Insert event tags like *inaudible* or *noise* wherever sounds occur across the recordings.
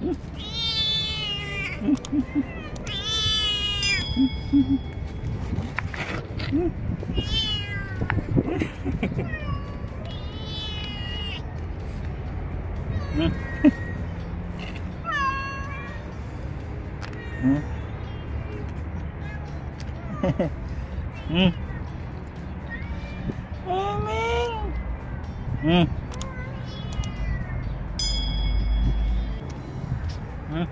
*laughs* *laughs* 嗯，嗯，嘿嘿，嗯，明明，嗯，嗯。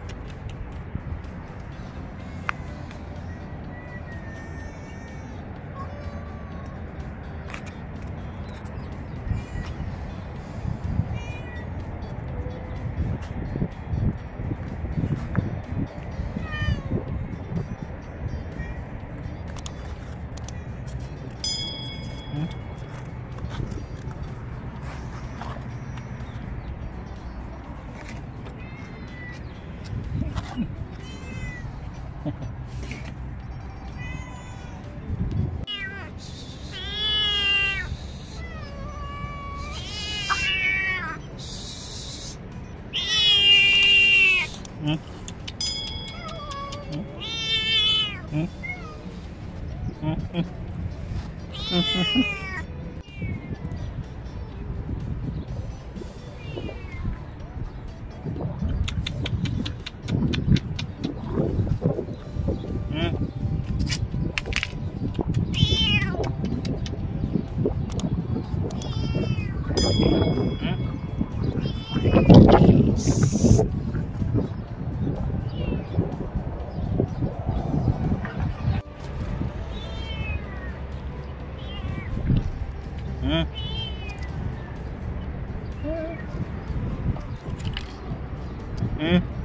嗯。嗯。嗯。嗯。嗯嗯。嗯哼哼。嗯。嗯。嗯。